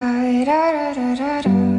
Da, da, da, da, da.